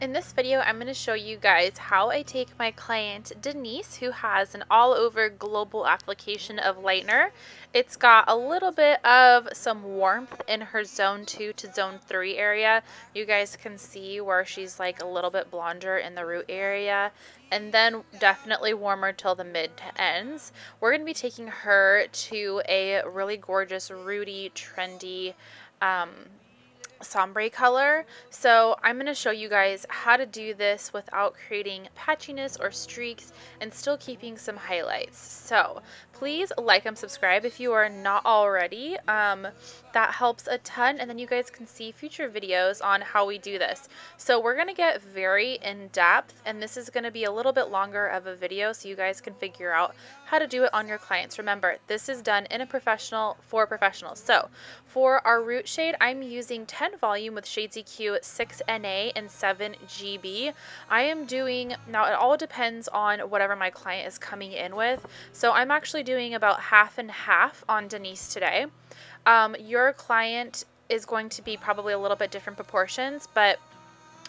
In this video, I'm going to show you guys how I take my client Denise, who has an all over global application of lightener. It's got a little bit of some warmth in her zone 2 to zone 3 area. You guys can see where she's like a little bit blonder in the root area and then definitely warmer till the mid to ends. We're going to be taking her to a really gorgeous, rooty, trendy, um, sombre color. So I'm going to show you guys how to do this without creating patchiness or streaks and still keeping some highlights. So please like and subscribe if you are not already. Um, that helps a ton and then you guys can see future videos on how we do this. So we're going to get very in depth and this is going to be a little bit longer of a video so you guys can figure out how to do it on your clients. Remember, this is done in a professional for professionals. So for our root shade, I'm using 10 volume with Shades EQ 6NA and 7GB. I am doing, now it all depends on whatever my client is coming in with. So I'm actually doing about half and half on Denise today. Um, your client is going to be probably a little bit different proportions, but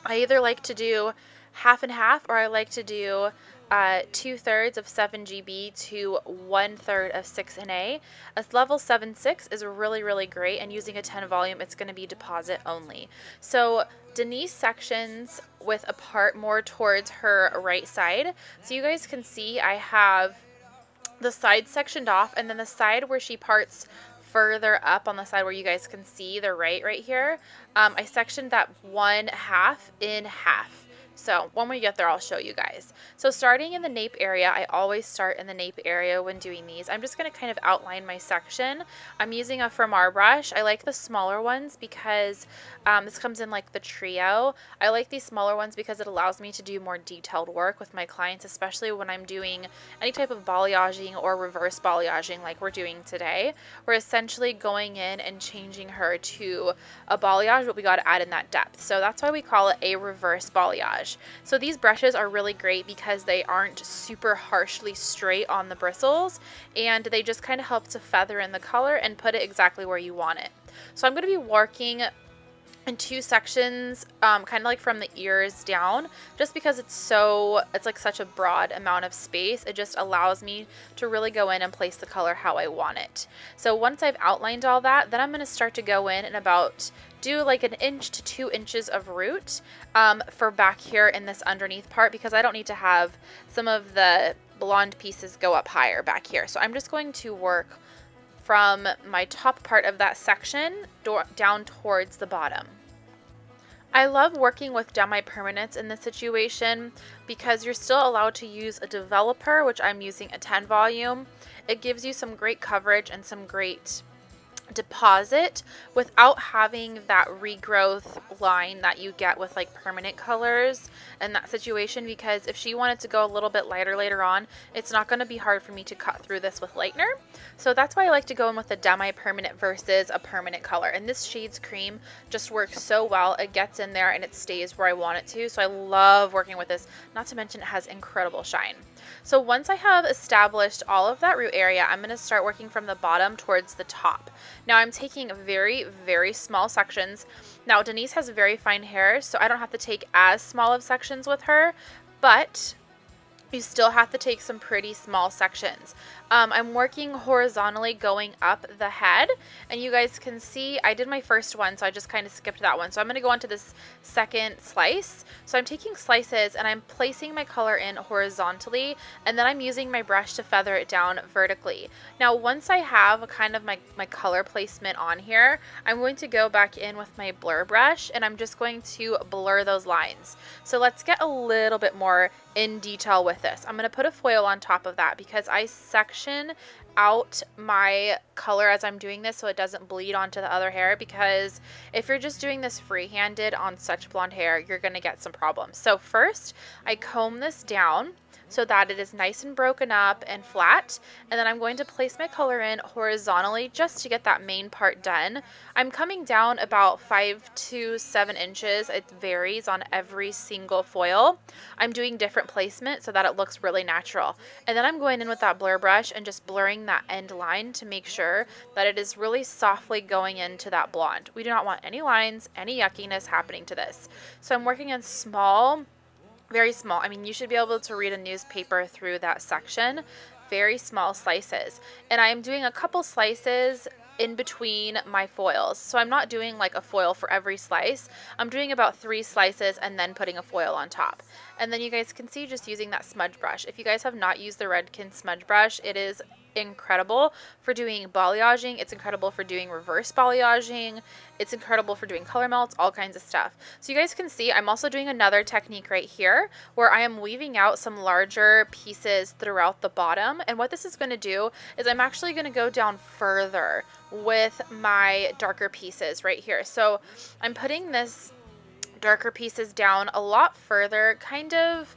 I either like to do half and half or I like to do uh, two thirds of 7 GB to one third of 6 NA. A level 7 6 is really, really great, and using a 10 volume, it's going to be deposit only. So Denise sections with a part more towards her right side. So you guys can see I have the side sectioned off, and then the side where she parts further up on the side where you guys can see the right right here, um, I sectioned that one half in half. So when we get there, I'll show you guys. So starting in the nape area, I always start in the nape area when doing these. I'm just going to kind of outline my section. I'm using a Framar brush. I like the smaller ones because um, this comes in like the trio. I like these smaller ones because it allows me to do more detailed work with my clients, especially when I'm doing any type of balayaging or reverse balayaging like we're doing today. We're essentially going in and changing her to a balayage, but we got to add in that depth. So that's why we call it a reverse balayage. So these brushes are really great because they aren't super harshly straight on the bristles and they just kind of help to feather in the color and put it exactly where you want it. So I'm going to be working in two sections, um, kind of like from the ears down, just because it's so, it's like such a broad amount of space. It just allows me to really go in and place the color how I want it. So once I've outlined all that, then I'm going to start to go in and about do like an inch to two inches of root um, for back here in this underneath part because I don't need to have some of the blonde pieces go up higher back here. So I'm just going to work from my top part of that section down towards the bottom. I love working with demi-permanents in this situation because you're still allowed to use a developer, which I'm using a 10 volume. It gives you some great coverage and some great deposit without having that regrowth line that you get with like permanent colors in that situation because if she wanted to go a little bit lighter later on it's not going to be hard for me to cut through this with lightener. So that's why I like to go in with a demi-permanent versus a permanent color. And this shades cream just works so well. It gets in there and it stays where I want it to. So I love working with this not to mention it has incredible shine so once I have established all of that root area I'm going to start working from the bottom towards the top now I'm taking very, very small sections. Now Denise has very fine hair, so I don't have to take as small of sections with her, but you still have to take some pretty small sections. Um, I'm working horizontally going up the head and you guys can see I did my first one so I just kind of skipped that one. So I'm going to go on to this second slice. So I'm taking slices and I'm placing my color in horizontally and then I'm using my brush to feather it down vertically. Now once I have kind of my, my color placement on here, I'm going to go back in with my blur brush and I'm just going to blur those lines. So let's get a little bit more in detail with this. I'm going to put a foil on top of that because I section section out my color as I'm doing this so it doesn't bleed onto the other hair because if you're just doing this free-handed on such blonde hair, you're going to get some problems. So first, I comb this down so that it is nice and broken up and flat. And then I'm going to place my color in horizontally just to get that main part done. I'm coming down about five to seven inches. It varies on every single foil. I'm doing different placement so that it looks really natural. And then I'm going in with that blur brush and just blurring that end line to make sure that it is really softly going into that blonde. We do not want any lines, any yuckiness happening to this. So I'm working in small, very small. I mean, you should be able to read a newspaper through that section. Very small slices. And I'm doing a couple slices in between my foils. So I'm not doing like a foil for every slice. I'm doing about three slices and then putting a foil on top. And then you guys can see just using that smudge brush. If you guys have not used the Redken smudge brush, it is incredible for doing balayaging. It's incredible for doing reverse balayaging. It's incredible for doing color melts, all kinds of stuff. So you guys can see I'm also doing another technique right here where I am weaving out some larger pieces throughout the bottom. And what this is going to do is I'm actually going to go down further with my darker pieces right here. So I'm putting this darker pieces down a lot further, kind of,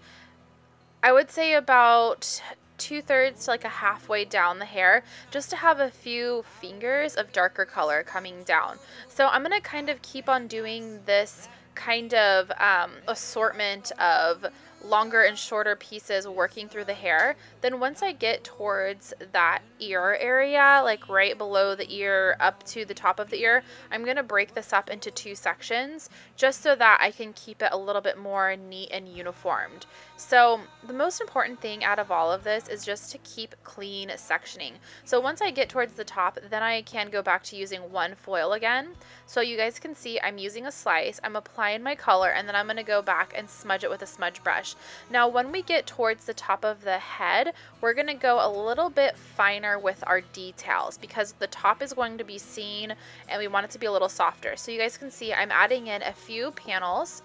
I would say about two thirds to like a halfway down the hair just to have a few fingers of darker color coming down. So I'm going to kind of keep on doing this kind of um, assortment of longer and shorter pieces working through the hair. Then once I get towards that ear area, like right below the ear up to the top of the ear, I'm going to break this up into two sections just so that I can keep it a little bit more neat and uniformed. So the most important thing out of all of this is just to keep clean sectioning. So once I get towards the top, then I can go back to using one foil again. So you guys can see I'm using a slice, I'm applying my color, and then I'm going to go back and smudge it with a smudge brush. Now when we get towards the top of the head, we're going to go a little bit finer with our details because the top is going to be seen and we want it to be a little softer. So you guys can see I'm adding in a few panels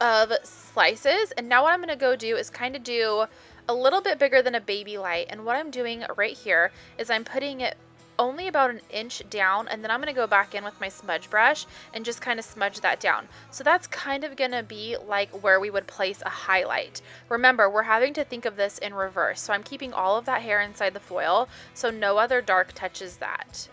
of slices. And now what I'm going to go do is kind of do a little bit bigger than a baby light. And what I'm doing right here is I'm putting it only about an inch down and then I'm going to go back in with my smudge brush and just kind of smudge that down. So that's kind of going to be like where we would place a highlight. Remember, we're having to think of this in reverse. So I'm keeping all of that hair inside the foil so no other dark touches that.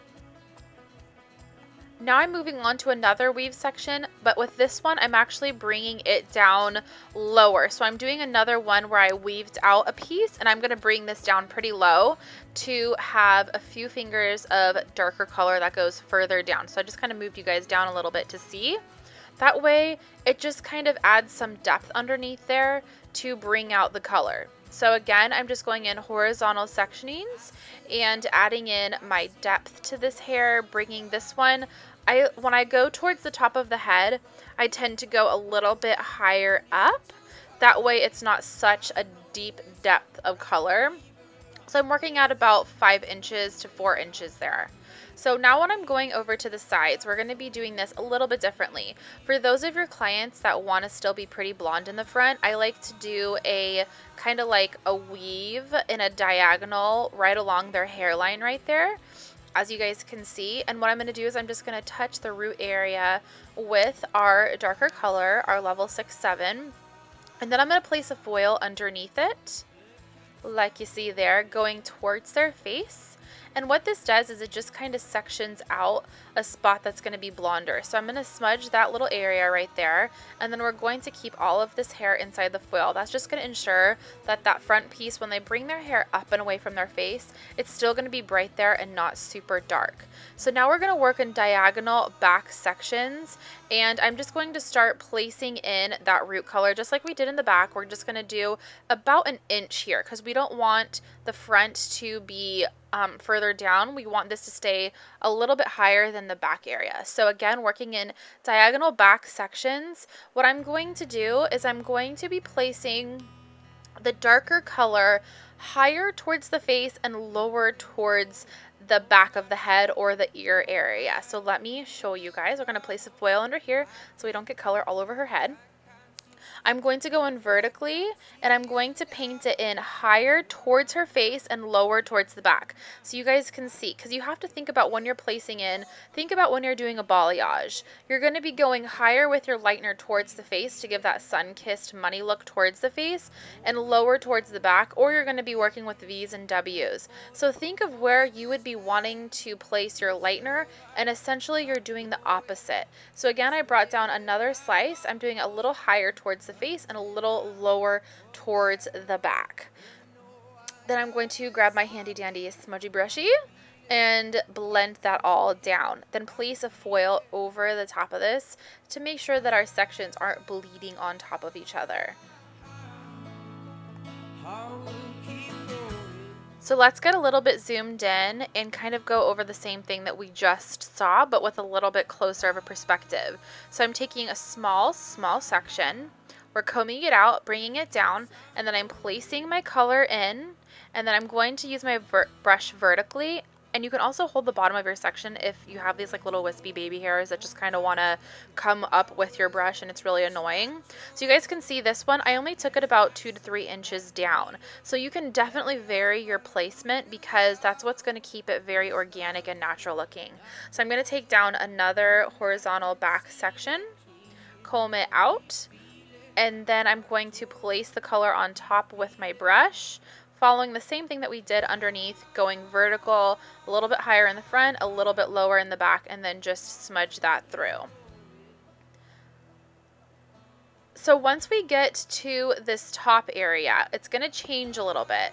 Now I'm moving on to another weave section, but with this one, I'm actually bringing it down lower. So I'm doing another one where I weaved out a piece and I'm gonna bring this down pretty low to have a few fingers of darker color that goes further down. So I just kind of moved you guys down a little bit to see. That way, it just kind of adds some depth underneath there to bring out the color. So again, I'm just going in horizontal sectionings and adding in my depth to this hair, bringing this one. I When I go towards the top of the head, I tend to go a little bit higher up. That way it's not such a deep depth of color. So I'm working at about 5 inches to 4 inches there. So now when I'm going over to the sides, we're going to be doing this a little bit differently. For those of your clients that want to still be pretty blonde in the front, I like to do a kind of like a weave in a diagonal right along their hairline right there as you guys can see. And what I'm going to do is I'm just going to touch the root area with our darker color, our level 6-7. And then I'm going to place a foil underneath it, like you see there, going towards their face. And what this does is it just kind of sections out a spot that's going to be blonder. So I'm going to smudge that little area right there. And then we're going to keep all of this hair inside the foil. That's just going to ensure that that front piece, when they bring their hair up and away from their face, it's still going to be bright there and not super dark. So now we're going to work in diagonal back sections. And I'm just going to start placing in that root color just like we did in the back. We're just going to do about an inch here because we don't want the front to be um, further down, we want this to stay a little bit higher than the back area. So again, working in diagonal back sections, what I'm going to do is I'm going to be placing the darker color higher towards the face and lower towards the back of the head or the ear area. So let me show you guys. We're going to place a foil under here so we don't get color all over her head. I'm going to go in vertically and I'm going to paint it in higher towards her face and lower towards the back. So you guys can see, because you have to think about when you're placing in, think about when you're doing a balayage. You're going to be going higher with your lightener towards the face to give that sun-kissed money look towards the face and lower towards the back, or you're going to be working with V's and W's. So think of where you would be wanting to place your lightener and essentially you're doing the opposite. So again, I brought down another slice. I'm doing a little higher towards the face and a little lower towards the back. Then I'm going to grab my handy dandy smudgy brushy and blend that all down. Then place a foil over the top of this to make sure that our sections aren't bleeding on top of each other. So let's get a little bit zoomed in and kind of go over the same thing that we just saw, but with a little bit closer of a perspective. So I'm taking a small, small section, we're combing it out, bringing it down, and then I'm placing my color in, and then I'm going to use my blur brush vertically and you can also hold the bottom of your section if you have these like little wispy baby hairs that just kind of want to come up with your brush and it's really annoying. So you guys can see this one, I only took it about two to three inches down. So you can definitely vary your placement because that's what's going to keep it very organic and natural looking. So I'm going to take down another horizontal back section, comb it out, and then I'm going to place the color on top with my brush following the same thing that we did underneath, going vertical, a little bit higher in the front, a little bit lower in the back, and then just smudge that through. So once we get to this top area, it's going to change a little bit.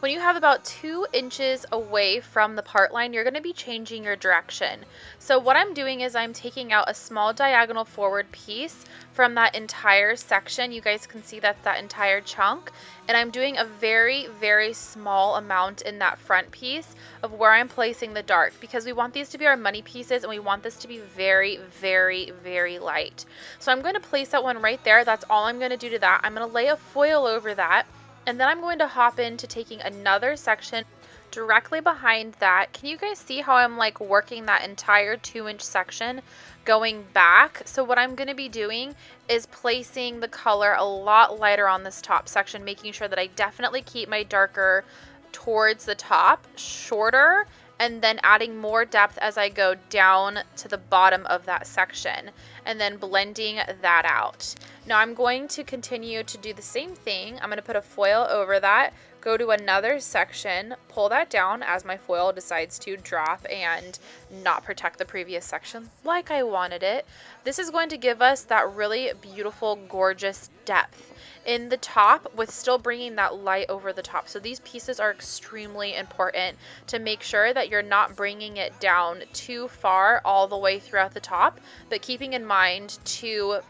When you have about two inches away from the part line, you're going to be changing your direction. So what I'm doing is I'm taking out a small diagonal forward piece from that entire section. You guys can see that's that entire chunk. And I'm doing a very, very small amount in that front piece of where I'm placing the dark because we want these to be our money pieces and we want this to be very, very, very light. So I'm going to place that one right there. That's all I'm going to do to that. I'm going to lay a foil over that and then I'm going to hop into taking another section directly behind that. Can you guys see how I'm like working that entire two inch section going back? So what I'm going to be doing is placing the color a lot lighter on this top section, making sure that I definitely keep my darker towards the top, shorter, and then adding more depth as I go down to the bottom of that section and then blending that out. Now I'm going to continue to do the same thing. I'm going to put a foil over that, go to another section, pull that down as my foil decides to drop and not protect the previous section like I wanted it. This is going to give us that really beautiful, gorgeous depth in the top with still bringing that light over the top. So these pieces are extremely important to make sure that you're not bringing it down too far all the way throughout the top, but keeping in mind to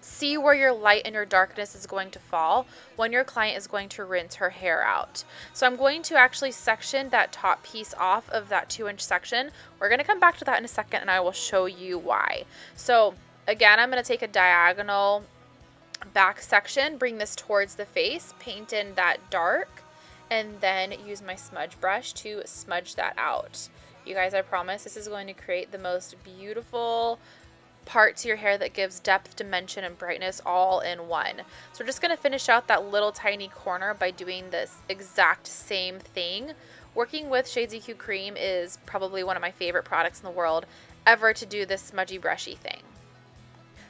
see where your light and your darkness is going to fall when your client is going to rinse her hair out. So I'm going to actually section that top piece off of that two inch section. We're going to come back to that in a second and I will show you why. So again, I'm going to take a diagonal back section, bring this towards the face, paint in that dark, and then use my smudge brush to smudge that out. You guys, I promise this is going to create the most beautiful part to your hair that gives depth, dimension, and brightness all in one. So we're just going to finish out that little tiny corner by doing this exact same thing. Working with Shades EQ Cream is probably one of my favorite products in the world ever to do this smudgy brushy thing.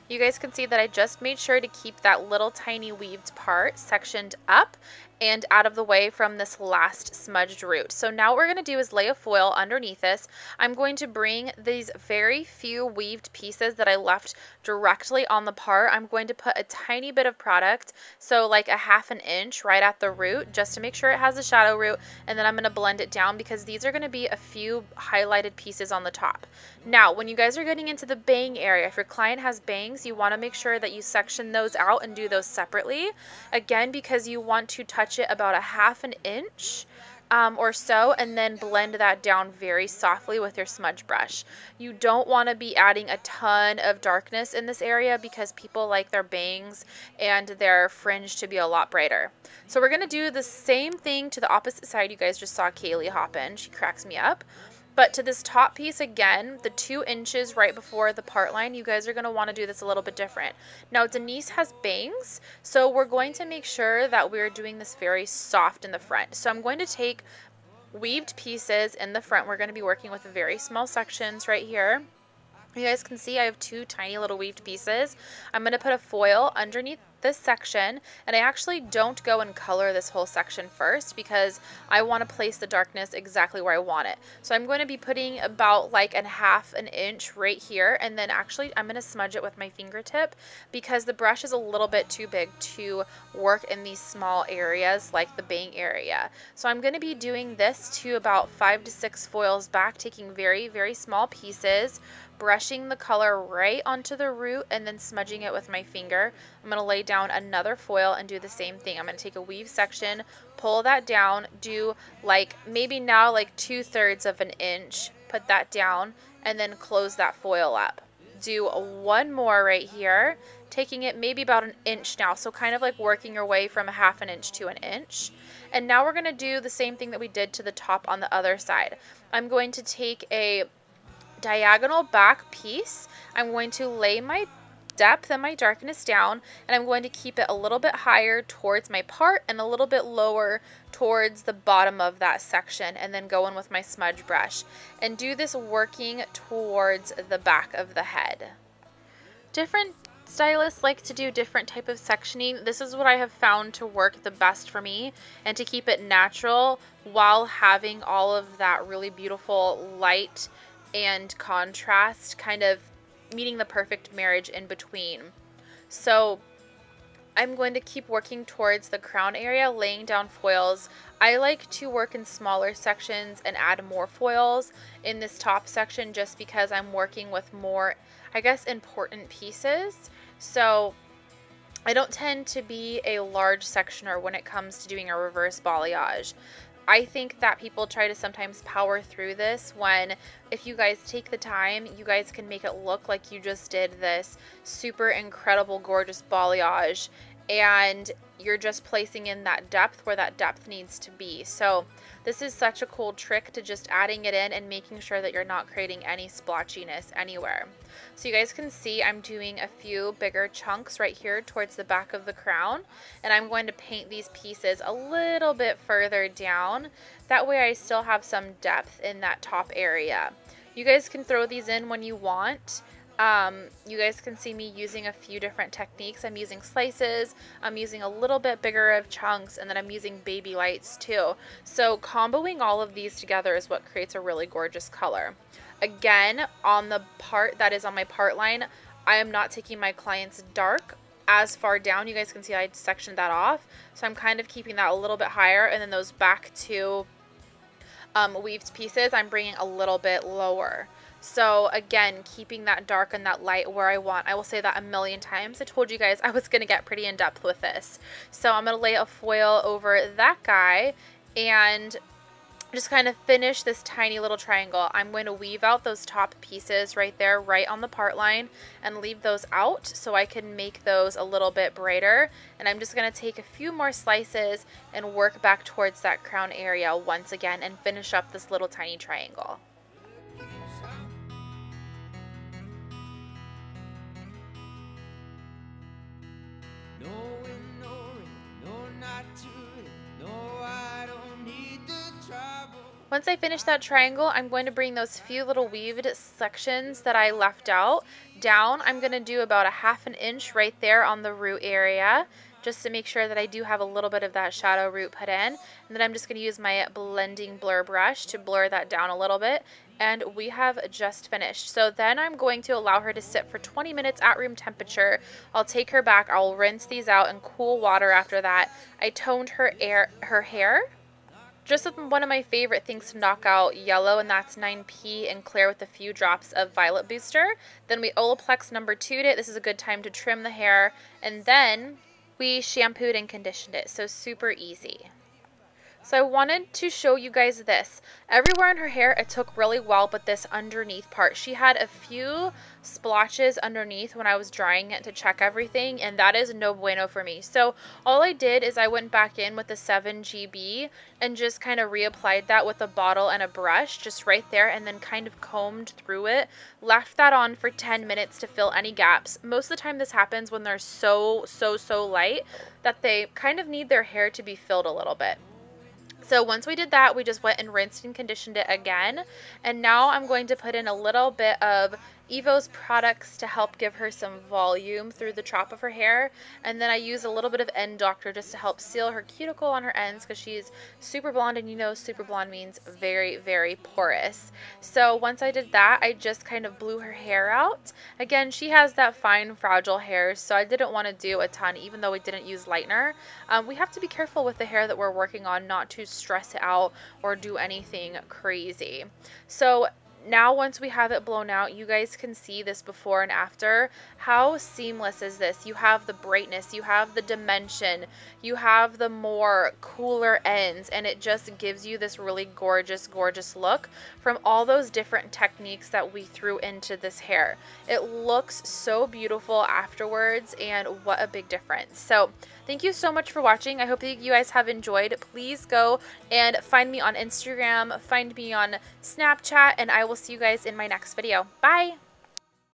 You guys can see that I just made sure to keep that little tiny weaved part sectioned up and out of the way from this last smudged root. So now what we're going to do is lay a foil underneath this. I'm going to bring these very few weaved pieces that I left directly on the part. I'm going to put a tiny bit of product, so like a half an inch right at the root, just to make sure it has a shadow root, and then I'm going to blend it down because these are going to be a few highlighted pieces on the top. Now, when you guys are getting into the bang area, if your client has bangs, you want to make sure that you section those out and do those separately. Again, because you want to touch touch it about a half an inch um, or so and then blend that down very softly with your smudge brush. You don't want to be adding a ton of darkness in this area because people like their bangs and their fringe to be a lot brighter. So we're going to do the same thing to the opposite side. You guys just saw Kaylee hop in. She cracks me up. But to this top piece again, the two inches right before the part line, you guys are going to want to do this a little bit different. Now Denise has bangs, so we're going to make sure that we're doing this very soft in the front. So I'm going to take weaved pieces in the front. We're going to be working with very small sections right here. You guys can see I have two tiny little weaved pieces. I'm going to put a foil underneath this section and I actually don't go and color this whole section first because I want to place the darkness exactly where I want it. So I'm going to be putting about like a half an inch right here and then actually I'm going to smudge it with my fingertip because the brush is a little bit too big to work in these small areas like the bang area. So I'm going to be doing this to about five to six foils back taking very very small pieces brushing the color right onto the root and then smudging it with my finger. I'm going to lay down another foil and do the same thing. I'm going to take a weave section, pull that down, do like maybe now like two thirds of an inch, put that down, and then close that foil up. Do one more right here, taking it maybe about an inch now. So kind of like working your way from a half an inch to an inch. And now we're going to do the same thing that we did to the top on the other side. I'm going to take a diagonal back piece, I'm going to lay my depth and my darkness down and I'm going to keep it a little bit higher towards my part and a little bit lower towards the bottom of that section and then go in with my smudge brush and do this working towards the back of the head. Different stylists like to do different type of sectioning. This is what I have found to work the best for me and to keep it natural while having all of that really beautiful light and contrast kind of meeting the perfect marriage in between. So I'm going to keep working towards the crown area, laying down foils. I like to work in smaller sections and add more foils in this top section just because I'm working with more, I guess, important pieces. So I don't tend to be a large sectioner when it comes to doing a reverse balayage. I think that people try to sometimes power through this when if you guys take the time, you guys can make it look like you just did this super incredible, gorgeous balayage and you're just placing in that depth where that depth needs to be. So this is such a cool trick to just adding it in and making sure that you're not creating any splotchiness anywhere. So you guys can see I'm doing a few bigger chunks right here towards the back of the crown and I'm going to paint these pieces a little bit further down. That way I still have some depth in that top area. You guys can throw these in when you want. Um, you guys can see me using a few different techniques. I'm using slices, I'm using a little bit bigger of chunks, and then I'm using baby lights too. So comboing all of these together is what creates a really gorgeous color. Again, on the part that is on my part line, I am not taking my client's dark as far down. You guys can see I sectioned that off. So I'm kind of keeping that a little bit higher and then those back two um, weaved pieces, I'm bringing a little bit lower. So again, keeping that dark and that light where I want. I will say that a million times. I told you guys I was going to get pretty in depth with this. So I'm going to lay a foil over that guy and just kind of finish this tiny little triangle. I'm going to weave out those top pieces right there, right on the part line, and leave those out so I can make those a little bit brighter. And I'm just going to take a few more slices and work back towards that crown area once again and finish up this little tiny triangle. Once I finish that triangle, I'm going to bring those few little weaved sections that I left out down. I'm going to do about a half an inch right there on the root area just to make sure that I do have a little bit of that shadow root put in. And then I'm just going to use my blending blur brush to blur that down a little bit. And we have just finished. So then I'm going to allow her to sit for 20 minutes at room temperature. I'll take her back. I'll rinse these out in cool water after that. I toned her, air, her hair just one of my favorite things to knock out yellow, and that's 9P and clear with a few drops of Violet Booster. Then we Olaplex number 2'd it. This is a good time to trim the hair. And then we shampooed and conditioned it, so super easy. So I wanted to show you guys this. Everywhere in her hair, it took really well, but this underneath part, she had a few splotches underneath when I was drying it to check everything, and that is no bueno for me. So all I did is I went back in with the 7GB and just kind of reapplied that with a bottle and a brush just right there and then kind of combed through it. Left that on for 10 minutes to fill any gaps. Most of the time this happens when they're so, so, so light that they kind of need their hair to be filled a little bit. So once we did that, we just went and rinsed and conditioned it again. And now I'm going to put in a little bit of Evo's products to help give her some volume through the top of her hair. And then I use a little bit of End Doctor just to help seal her cuticle on her ends because she's super blonde and you know super blonde means very, very porous. So once I did that, I just kind of blew her hair out. Again, she has that fine, fragile hair, so I didn't want to do a ton even though we didn't use lightener. Um, we have to be careful with the hair that we're working on not to stress it out or do anything crazy. So now once we have it blown out, you guys can see this before and after. How seamless is this? You have the brightness, you have the dimension, you have the more cooler ends, and it just gives you this really gorgeous, gorgeous look from all those different techniques that we threw into this hair. It looks so beautiful afterwards, and what a big difference. So thank you so much for watching. I hope that you guys have enjoyed. Please go and find me on Instagram, find me on Snapchat, and I will see you guys in my next video. Bye!